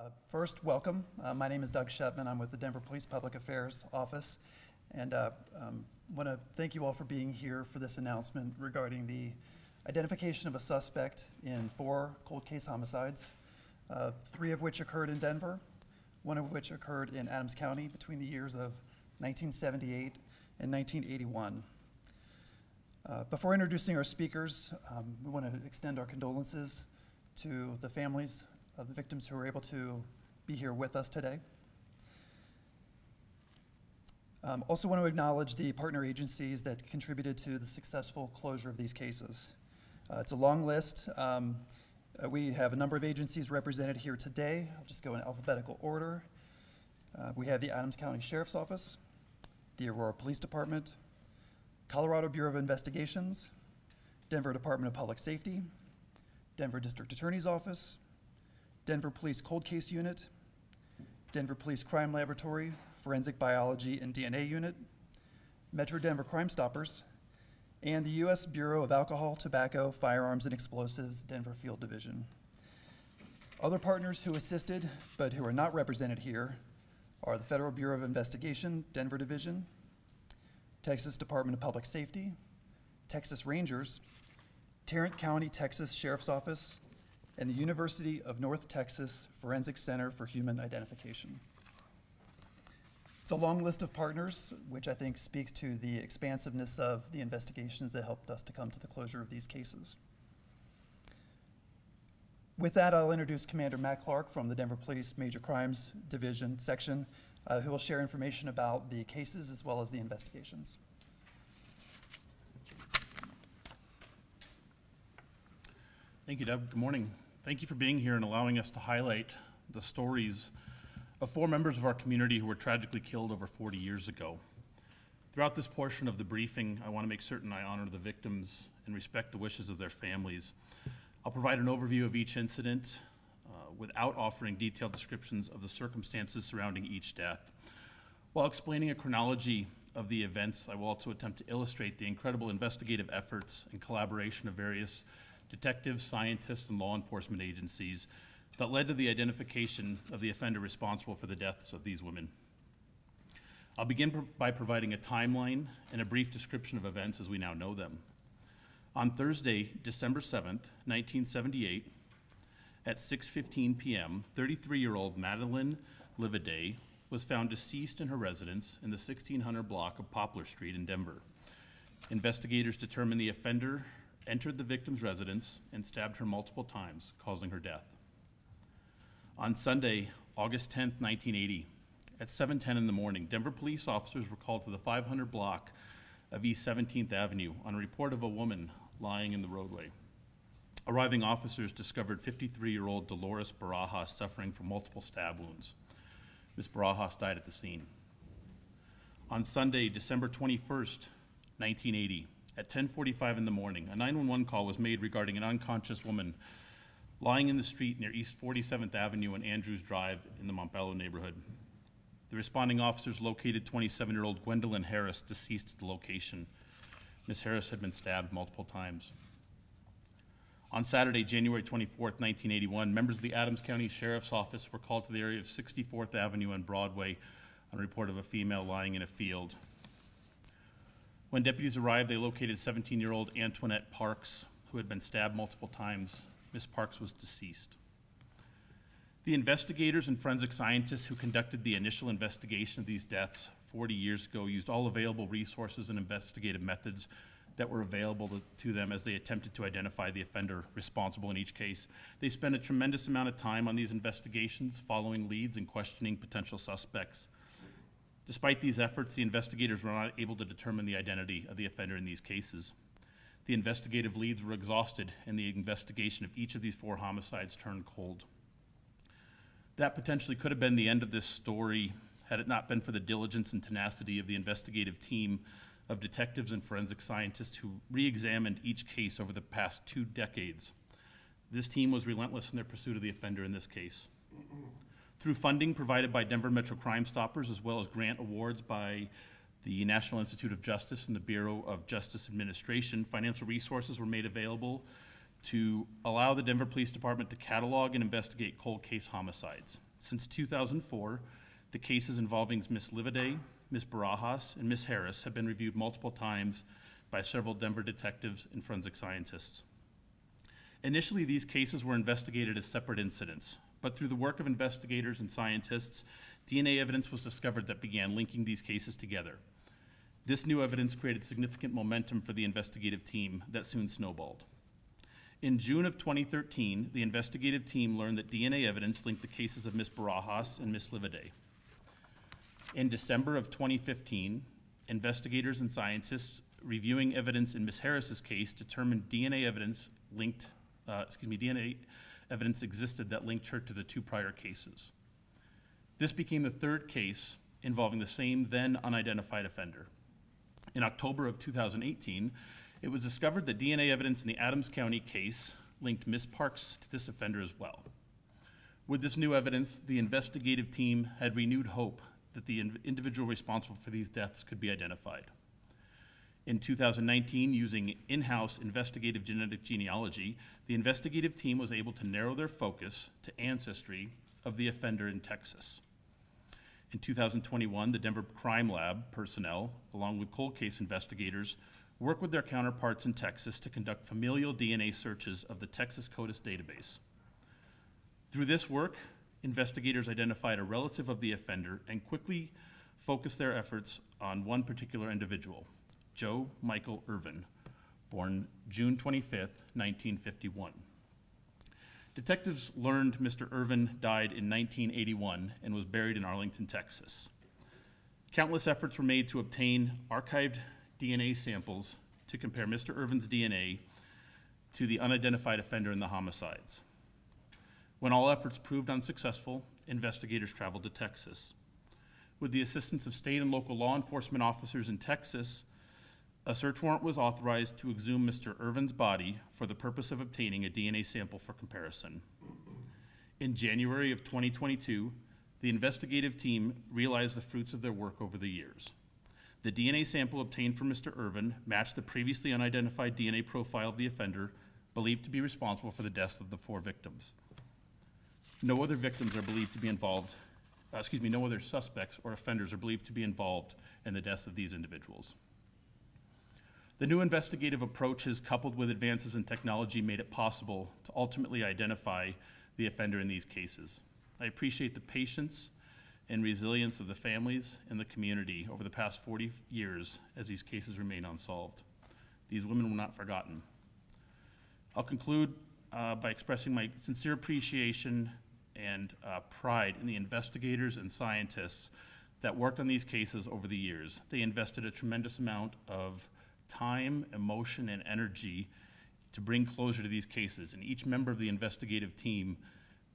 Uh, First, welcome. Uh, My name is Doug Schepman. I'm with the Denver Police Public Affairs Office. And uh, want to thank you all for being here for this announcement regarding the identification of a suspect in four cold case homicides, uh, three of which occurred in Denver, one of which occurred in Adams County between the years of 1978 and 1981. Uh, Before introducing our speakers, um, we want to extend our condolences to the families of the victims who were able to be here with us today. Um, also want to acknowledge the partner agencies that contributed to the successful closure of these cases. Uh, it's a long list. Um, uh, we have a number of agencies represented here today. I'll just go in alphabetical order. Uh, we have the Adams County Sheriff's Office, the Aurora Police Department, Colorado Bureau of Investigations, Denver Department of Public Safety, Denver District Attorney's Office, Denver Police Cold Case Unit, Denver Police Crime Laboratory, Forensic Biology and DNA Unit, Metro Denver Crime Stoppers, and the U.S. Bureau of Alcohol, Tobacco, Firearms, and Explosives Denver Field Division. Other partners who assisted but who are not represented here are the Federal Bureau of Investigation, Denver Division, Texas Department of Public Safety, Texas Rangers, Tarrant County, Texas Sheriff's Office, and the University of North Texas Forensic Center for Human Identification. It's a long list of partners, which I think speaks to the expansiveness of the investigations that helped us to come to the closure of these cases. With that, I'll introduce Commander Matt Clark from the Denver Police Major Crimes Division section, uh, who will share information about the cases as well as the investigations. Thank you, Deb. Good morning. Thank you for being here and allowing us to highlight the stories of four members of our community who were tragically killed over 40 years ago. Throughout this portion of the briefing, I want to make certain I honor the victims and respect the wishes of their families. I'll provide an overview of each incident uh, without offering detailed descriptions of the circumstances surrounding each death. While explaining a chronology of the events, I will also attempt to illustrate the incredible investigative efforts and collaboration of various detectives, scientists, and law enforcement agencies that led to the identification of the offender responsible for the deaths of these women. I'll begin by providing a timeline and a brief description of events as we now know them. On Thursday, December 7th, 1978, at 6.15 p.m., 33-year-old Madeline Livaday was found deceased in her residence in the 1600 block of Poplar Street in Denver. Investigators determined the offender entered the victim's residence and stabbed her multiple times, causing her death. On Sunday, August 10, 1980, at 7:10 in the morning, Denver police officers were called to the 500 block of East 17th Avenue on a report of a woman lying in the roadway. Arriving officers discovered 53-year-old Dolores Barajas suffering from multiple stab wounds. Ms. Barajas died at the scene. On Sunday, December 21st, 1980, at 10:45 in the morning, a 911 call was made regarding an unconscious woman lying in the street near East 47th Avenue and Andrews Drive in the Montbello neighborhood. The responding officers located 27-year-old Gwendolyn Harris deceased at the location. Ms. Harris had been stabbed multiple times. On Saturday, January 24, 1981, members of the Adams County Sheriff's Office were called to the area of 64th Avenue and Broadway on a report of a female lying in a field. When deputies arrived, they located 17-year-old Antoinette Parks, who had been stabbed multiple times. Miss Parks was deceased. The investigators and forensic scientists who conducted the initial investigation of these deaths 40 years ago used all available resources and investigative methods that were available to, to, them as they attempted to identify the offender responsible in each case. They spent a tremendous amount of time on these investigations, following leads and questioning potential suspects. Despite these efforts, the investigators were not able to determine the identity of the offender in these cases. The investigative leads were exhausted, and the investigation of each of these four homicides turned cold. That potentially could have been the end of this story had it not been for the diligence and tenacity of the investigative team of detectives and forensic scientists who re examined each case over the past two decades. This team was relentless in their pursuit of the offender in this case. Through funding provided by Denver Metro Crime Stoppers, as well as grant awards by the National Institute of Justice and the Bureau of Justice Administration, financial resources were made available to allow the Denver Police Department to catalog and investigate cold case homicides. Since 2004, the cases involving Ms. Livaday, Ms. Barajas, and Ms. Harris have been reviewed multiple times by several Denver detectives and forensic scientists. Initially, these cases were investigated as separate incidents, but through the work of investigators and scientists, DNA evidence was discovered that began linking these cases together. This new evidence created significant momentum for the investigative team that soon snowballed. In June of 2013, the investigative team learned that DNA evidence linked the cases of Ms. Barajas and Ms. Livaday. In December of 2015, investigators and scientists reviewing evidence in Ms. Harris's case determined DNA evidence linked, uh, excuse me, DNA evidence existed that linked her to the two prior cases. This became the third case involving the same then unidentified offender. In October of 2018, it was discovered that DNA evidence in the Adams County case linked Miss Parks to this offender as well. With this new evidence, the investigative team had renewed hope that the individual responsible for these deaths could be identified. In 2019, using in-house investigative genetic genealogy, the investigative team was able to narrow their focus to ancestry of the offender in Texas. In 2021, the Denver Crime Lab personnel, along with cold case investigators, worked with their counterparts in Texas to conduct familial DNA searches of the Texas CODIS database. Through this work, investigators identified a relative of the offender and quickly focused their efforts on one particular individual, Joe Michael Ervin, born June 25, 1951. Detectives learned Mr. Ervin died in 1981 and was buried in Arlington, Texas. Countless efforts were made to obtain archived DNA samples to compare Mr. Ervin's DNA to the unidentified offender in the homicides. When all efforts proved unsuccessful, investigators traveled to Texas. With the assistance of state and local law enforcement officers in Texas, a search warrant was authorized to exhume Mr. Ervin's body for the purpose of obtaining a DNA sample for comparison. In January of 2022, the investigative team realized the fruits of their work over the years. The DNA sample obtained from Mr. Ervin matched the previously unidentified DNA profile of the offender believed to be responsible for the deaths of the four victims. No other victims are believed to be involved, uh, excuse me, no other suspects or offenders are believed to be involved in the deaths of these individuals. The new investigative approaches, coupled with advances in technology, made it possible to ultimately identify the offender in these cases. I appreciate the patience and resilience of the families and the community over the past 40 years as these cases remain unsolved. These women were not forgotten. I'll conclude uh, by expressing my sincere appreciation and uh, pride in the investigators and scientists that worked on these cases over the years. They invested a tremendous amount of time, emotion, and energy to bring closure to these cases, and each member of the investigative team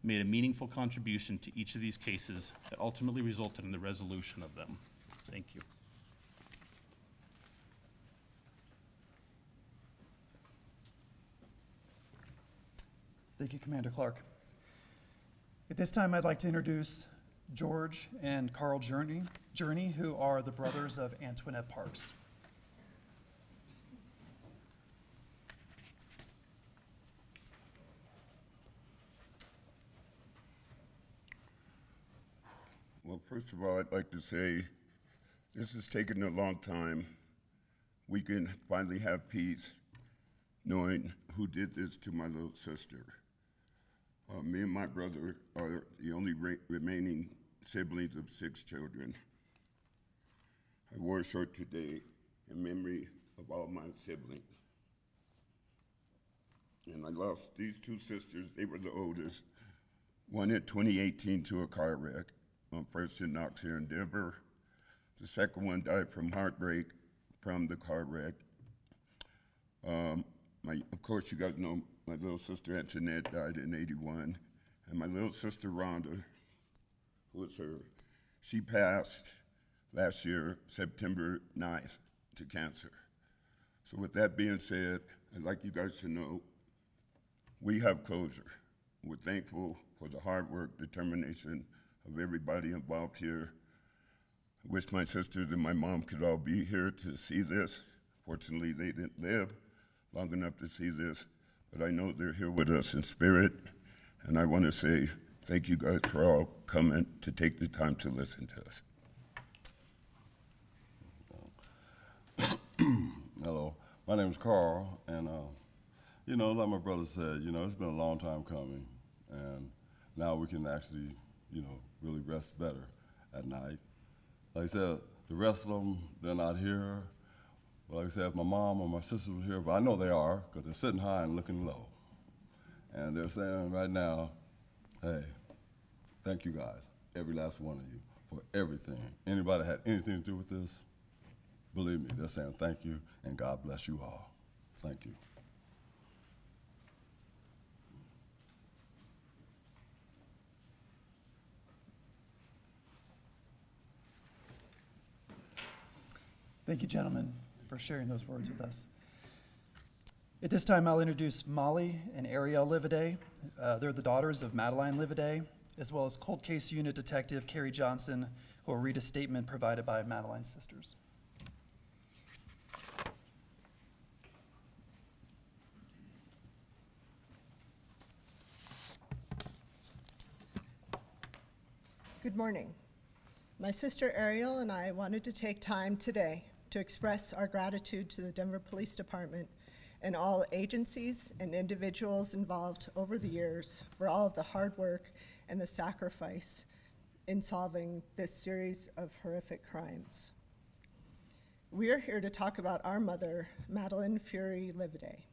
made a meaningful contribution to each of these cases that ultimately resulted in the resolution of them. Thank you. Thank you, Commander Clark. At this time, I'd like to introduce George and Carl Journey, Journey, who are the brothers of Antoinette Parks. Well, first of all, I'd like to say this has taken a long time. We can finally have peace knowing who did this to my little sister. Uh, me and my brother are the only re- remaining siblings of six children. I wore a shirt today in memory of all my siblings. And I lost these two sisters, they were the oldest. One in 2018 to a car wreck, First and Knox here in Denver. The second one died from heartbreak from the car wreck. Um, my, of course, you guys know my little sister Antoinette died in 81, and my little sister Rhonda, who was her, she passed last year, September 9th, to cancer. So, with that being said, I'd like you guys to know we have closure. We're thankful for the hard work, determination of everybody involved here. I wish my sisters and my mom could all be here to see this. Fortunately, they didn't live long enough to see this, but I know they're here with us in spirit. And I want to say Thank you guys for all coming to take the time to listen to us. Hello, my name is Carl, and uh, you know, like my brother said, you know, it's been a long time coming, and now we can actually, you know, really rest better at night. Like I said, the rest of them, they're not here. Like I said, if my mom or my sisters were here, but I know they are because they're sitting high and looking low, and they're saying right now, "Hey, thank you guys, every last one of you, for everything. Anybody had anything to do with this?" Believe me, they're saying thank you and God bless you all. Thank you. Thank you, gentlemen, for sharing those words with us. At this time, I'll introduce Molly and Ariel Livaday. Uh, they're the daughters of Madeline Livaday, as well as cold case unit detective Carrie Johnson, who will read a statement provided by Madeline's sisters. Good morning. My sister Ariel and I wanted to take time today to express our gratitude to the Denver Police Department and all agencies and individuals involved over the years for all of the hard work and the sacrifice in solving this series of horrific crimes. We are here to talk about our mother, Madeline Fury Livaday.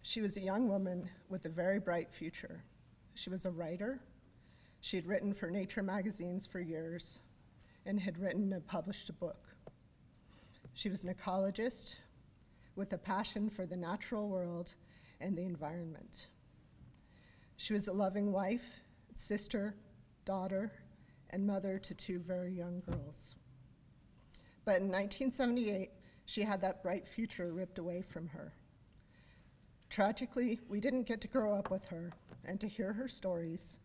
She was a young woman with a very bright future. She was a writer, she had written for Nature magazines for years and had written and published a book. She was an ecologist with a passion for the natural world and the environment. She was a loving wife, sister, daughter, and mother to two very young girls. But in 1978, she had that bright future ripped away from her. Tragically, we didn't get to grow up with her and to hear her stories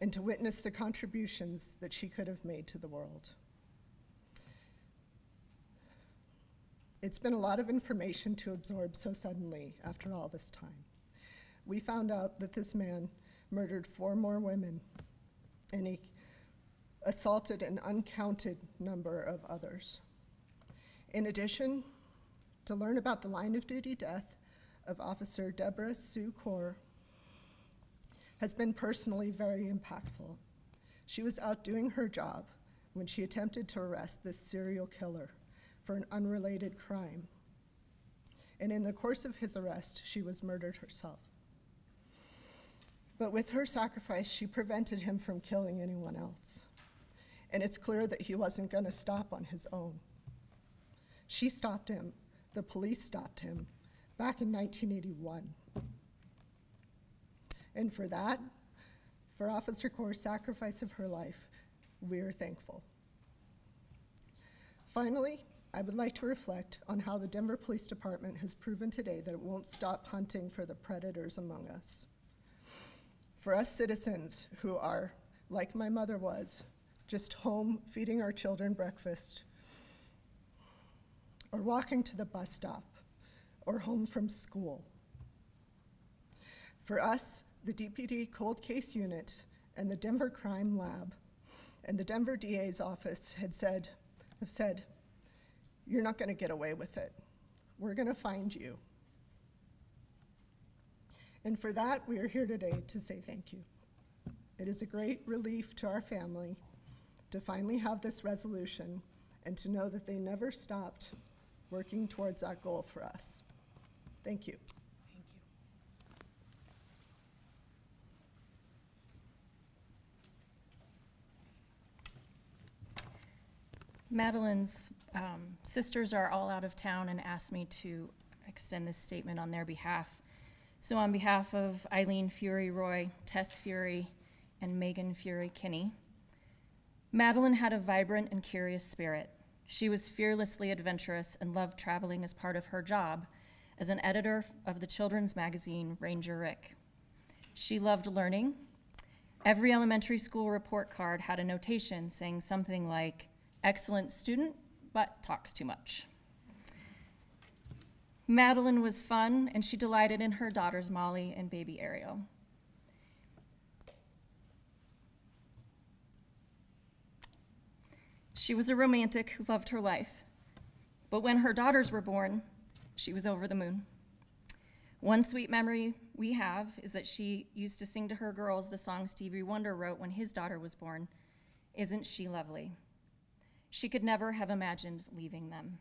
and to witness the contributions that she could have made to the world. It's been a lot of information to absorb so suddenly after all this time. We found out that this man murdered four more women and he assaulted an uncounted number of others. In addition, to learn about the line of duty death of Officer Deborah Sue Core has been personally very impactful. She was out doing her job when she attempted to arrest this serial killer for an unrelated crime. And in the course of his arrest, she was murdered herself. But with her sacrifice, she prevented him from killing anyone else. And it's clear that he wasn't going to stop on his own. She stopped him, the police stopped him back in 1981. And for that, for Officer Core's sacrifice of her life, we are thankful. Finally, I would like to reflect on how the Denver Police Department has proven today that it won't stop hunting for the predators among us. For us citizens who are, like my mother was, just home feeding our children breakfast, or walking to the bus stop, or home from school. For us, the DPD Cold Case Unit and the Denver Crime Lab and the Denver DA's office had said, have said, you're not going to get away with it. We're going to find you. And for that, we are here today to say thank you. It is a great relief to our family to finally have this resolution and to know that they never stopped working towards that goal for us. Thank you. Thank you. Madeline's um, sisters are all out of town and asked me to extend this statement on their behalf. So, on behalf of Eileen Fury Roy, Tess Fury, and Megan Fury Kinney, Madeline had a vibrant and curious spirit. She was fearlessly adventurous and loved traveling as part of her job as an editor of the children's magazine Ranger Rick. She loved learning. Every elementary school report card had a notation saying something like, excellent student, but talks too much. Madeline was fun, and she delighted in her daughters Molly and baby Ariel. She was a romantic who loved her life, but when her daughters were born, she was over the moon. One sweet memory we have is that she used to sing to her girls the song Stevie Wonder wrote when his daughter was born Isn't She Lovely? She could never have imagined leaving them.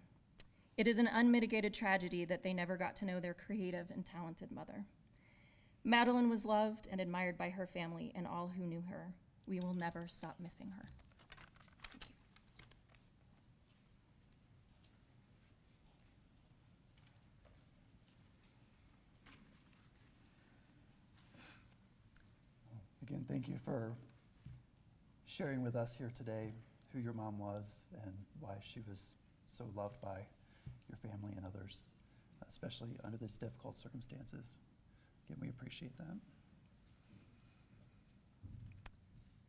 It is an unmitigated tragedy that they never got to know their creative and talented mother. Madeline was loved and admired by her family and all who knew her. We will never stop missing her. Again, thank you for sharing with us here today who your mom was and why she was so loved by your family and others, especially under these difficult circumstances. Again, we appreciate that.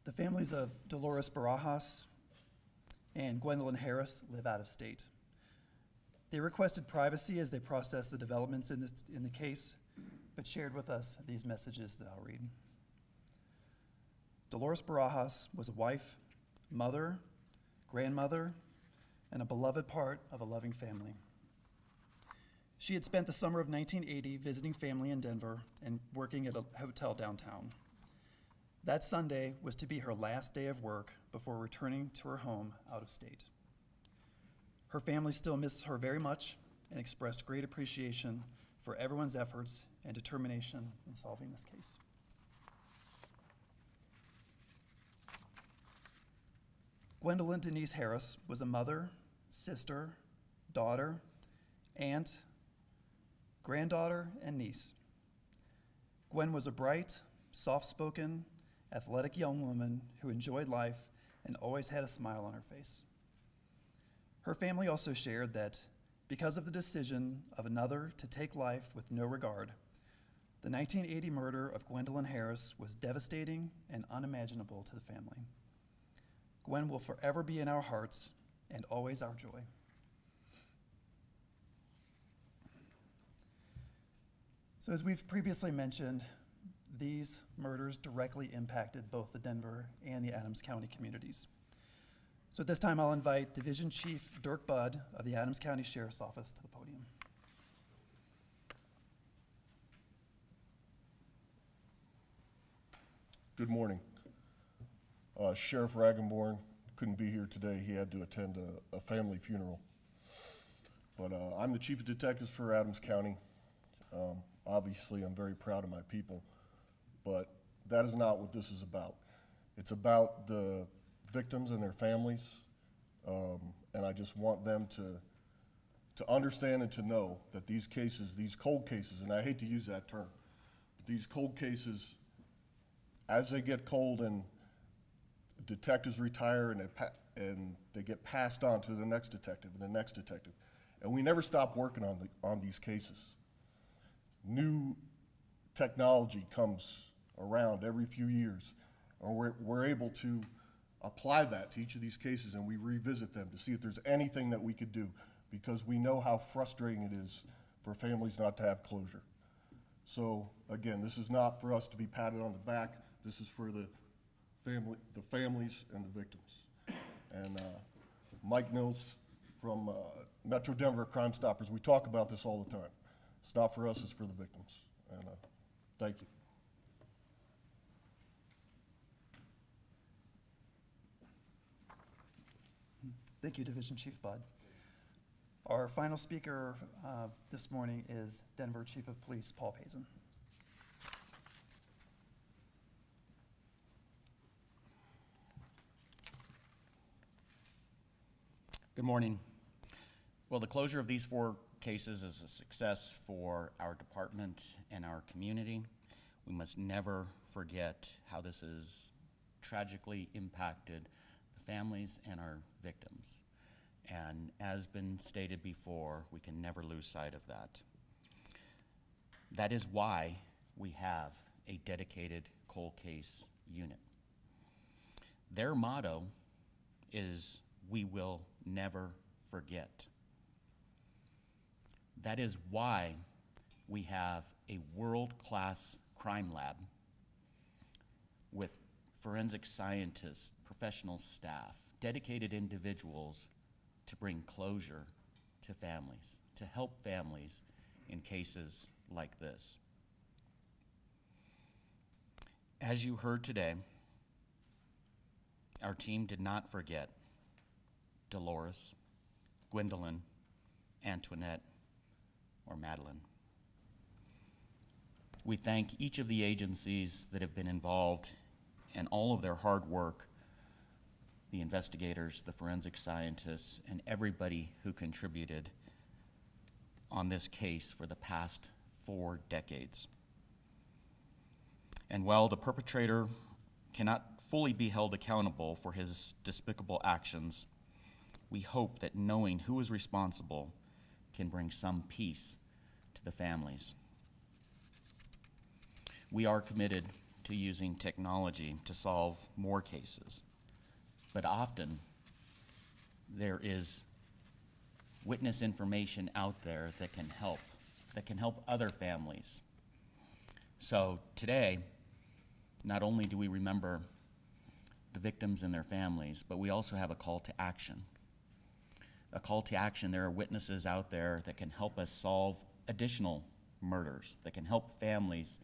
The families of Dolores Barajas and Gwendolyn Harris live out of state. They requested privacy as they processed the developments in, this, in the case, but shared with us these messages that I'll read. Dolores Barajas was a wife, mother, grandmother, and a beloved part of a loving family. She had spent the summer of 1980 visiting family in Denver and working at a hotel downtown. That Sunday was to be her last day of work before returning to her home out of state. Her family still misses her very much and expressed great appreciation for everyone's efforts and determination in solving this case. Gwendolyn Denise Harris was a mother, sister, daughter, aunt, granddaughter, and niece. Gwen was a bright, soft spoken, athletic young woman who enjoyed life and always had a smile on her face. Her family also shared that because of the decision of another to take life with no regard, the 1980 murder of Gwendolyn Harris was devastating and unimaginable to the family. Gwen will forever be in our hearts and always our joy. So, as we've previously mentioned, these murders directly impacted both the Denver and the Adams County communities. So, at this time, I'll invite Division Chief Dirk Budd of the Adams County Sheriff's Office to the podium. Good morning. Uh, Sheriff Reigenborn couldn't be here today. He had to attend a, a family funeral. But uh, I'm the chief of detectives for Adams County. Um, obviously, I'm very proud of my people, but that is not what this is about. It's about the victims and their families, um, and I just want them to to understand and to know that these cases, these cold cases, and I hate to use that term, but these cold cases, as they get cold and detectives retire and they, and they get passed on to the next detective and the next detective. And we never stop working on, the, on these cases. New technology comes around every few years, and we're, we're able to apply that to each of these cases and we revisit them to see if there's anything that we could do because we know how frustrating it is for families not to have closure. So again, this is not for us to be patted on the back. This is for the family, the families and the victims. And uh, Mike knows from uh, Metro Denver Crime Stoppers, we talk about this all the time. It's not for us, it's for the victims. And uh, thank you. Thank you, Division Chief Budd. Our final speaker uh, this morning is Denver Chief of Police Paul Pazen. Good morning. Well, the closure of these four cases is a success for our department and our community. We must never forget how this has tragically impacted the families and our victims. And as been stated before, we can never lose sight of that. That is why we have a dedicated cold case unit. Their motto is we will never forget. That is why we have a world class crime lab with forensic scientists, professional staff, dedicated individuals to bring closure to families, to help families in cases like this. As you heard today, our team did not forget Dolores, Gwendolyn, Antoinette, or Madeline. We thank each of the agencies that have been involved and all of their hard work the investigators, the forensic scientists, and everybody who contributed on this case for the past four decades. And while the perpetrator cannot fully be held accountable for his despicable actions, we hope that knowing who is responsible can bring some peace to the families. We are committed to using technology to solve more cases, but often there is witness information out there that can help, that can help other families. So today, not only do we remember the victims and their families, but we also have a call to action. A call to action. There are witnesses out there that can help us solve additional murders, that can help families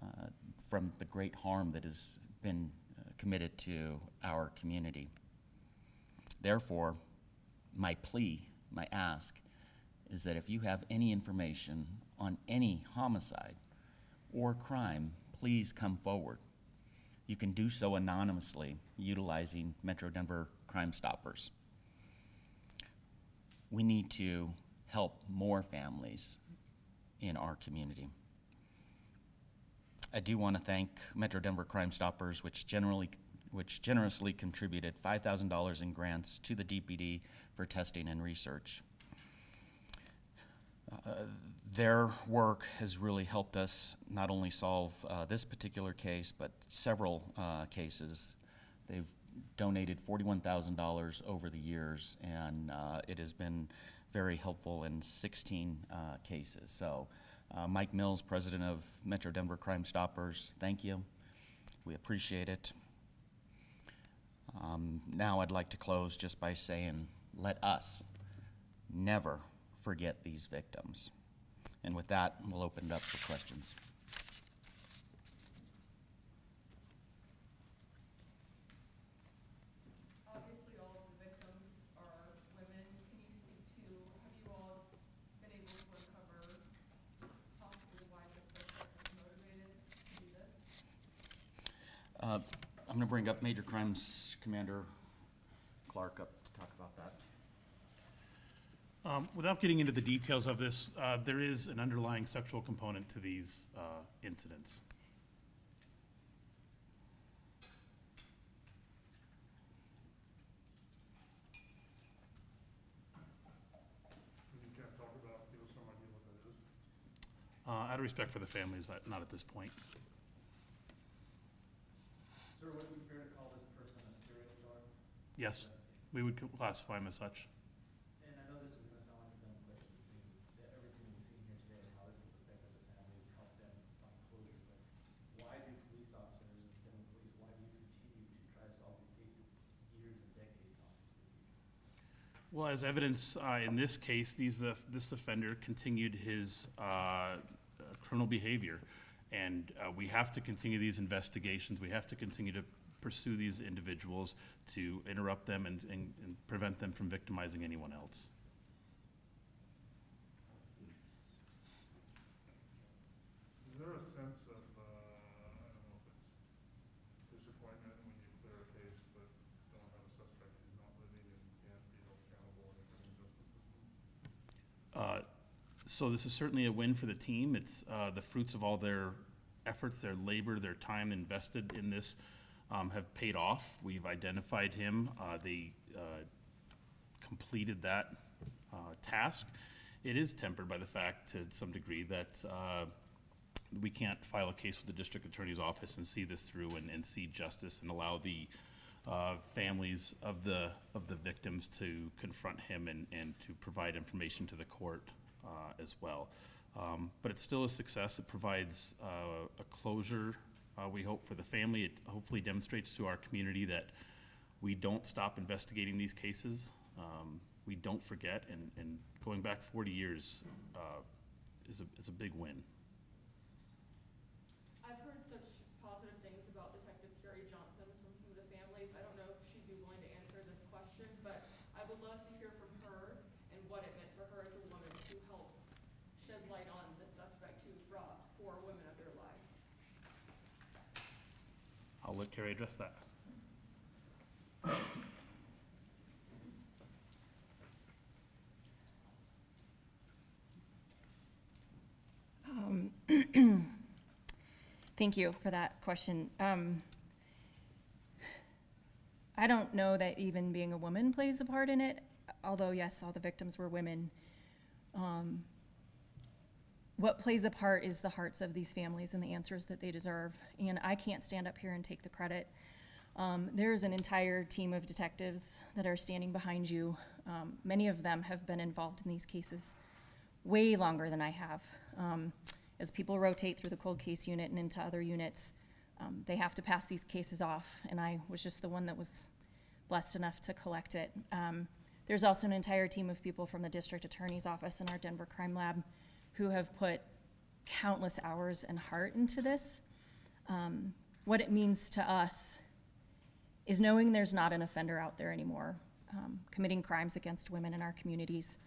uh, from the great harm that has been uh, committed to our community. Therefore, my plea, my ask, is that if you have any information on any homicide or crime, please come forward. You can do so anonymously utilizing Metro Denver Crime Stoppers. We need to help more families in our community. I do want to thank Metro Denver Crime Stoppers, which generally which generously contributed $5,000 in grants to the DPD for testing and research. Uh, their work has really helped us not only solve uh, this particular case, but several uh, cases. They've donated $41,000 over the years, and uh, it has been very helpful in 16 uh, cases. So, uh, Mike Mills, president of Metro Denver Crime Stoppers, thank you. We appreciate it. Um, now, I'd like to close just by saying, let us never forget these victims. And with that, we'll open it up for questions. Obviously, all of the victims are women. Can you speak to, have you all been able to uncover possibly why this suspect was motivated to do this? Uh, I'm going to bring up Major Crimes Commander Clark up to talk about that. Um, Without getting into the details of this, uh, there is an underlying sexual component to these uh, incidents. You can't talk about, give us some idea what that is? Uh, Out of respect for the families, not- not at this point. Sir, would it be fair to call this person a serial killer? Yes, we would classify him as such. And I know this is gonna sound like a dumb question say, that everything we've seen here today, how this has affected the families and helped them find closure, but why do police officers and police, why do you continue to try to solve these cases years and decades on into the future? Well, as evidence uh, in this case, these, uh, this offender continued his uh, uh, criminal behavior. And uh, we have to continue these investigations. We have to continue to pursue these individuals to interrupt them and, and and prevent them from victimizing anyone else. Is there a sense of, uh, I don't know if it's disappointment when you clear a case, but don't have a suspect who's not living and can't be held accountable in the criminal justice system? Uh, So this is certainly a win for the team. It's uh, the fruits of all their efforts, their labor, their time invested in this um, have paid off. We've identified him. Uh, They uh, completed that uh, task. It is tempered by the fact to some degree that uh, we can't file a case with the district attorney's office and see this through and, and see justice and allow the uh, families of the, of the victims to confront him and, and to provide information to the court uh, as well. Um, But it's still a success. It provides uh, a closure, uh, we hope, for the family. It hopefully demonstrates to our community that We don't stop investigating these cases. Um, we don't forget, and, and going back 40 years uh, is, a, is a big win. I've heard such positive things about Detective Carrie Johnson from some of the families. I don't know if she'd be willing to answer this question, but I would love to hear from her and what it meant for her as a woman to help shed light on the suspect who brought four women of their lives. I'll let Carrie address that. Thank you for that question. Um, I don't know that even being a woman plays a part in it, although yes, all the victims were women. Um, what plays a part is the hearts of these families and the answers that they deserve. And I can't stand up here and take the credit. Um, there's an entire team of detectives that are standing behind you. Um, many of them have been involved in these cases way longer than I have. Um, as people rotate through the cold case unit and into other units, um, they have to pass these cases off, and I was just the one that was blessed enough to collect it. Um, there's also an entire team of people from the district attorney's office and our Denver Crime Lab who have put countless hours and heart into this. Um, what it means to us is knowing there's not an offender out there anymore um, committing crimes against women in our communities.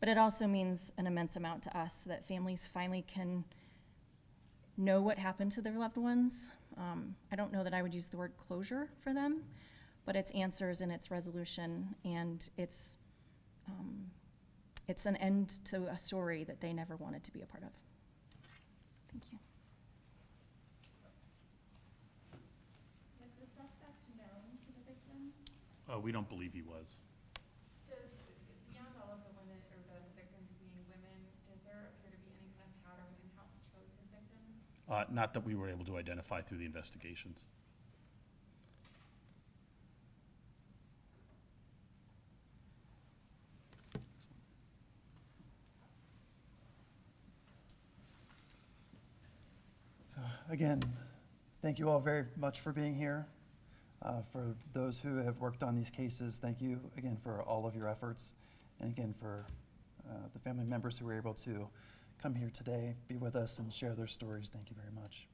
But it also means an immense amount to us that families finally can know what happened to their loved ones. Um, I don't know that I would use the word closure for them, but it's answers and it's resolution and it's um, it's an end to a story that they never wanted to be a part of. Thank you. Was the suspect known to the victims? Uh, we don't believe he was. Does, beyond all of the women, or the victims being women, does there appear to be any kind of pattern in how he chose his victims? Uh, not that we were able to identify through the investigations. So again, thank you all very much for being here. Uh, For those who have worked on these cases, thank you again for all of your efforts. And again, for uh, the family members who were able to come here today, be with us and share their stories, thank you very much.